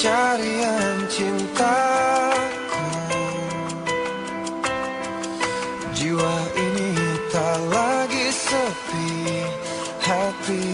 pencarian cintaku. Jiwa ini tak lagi sepi Hati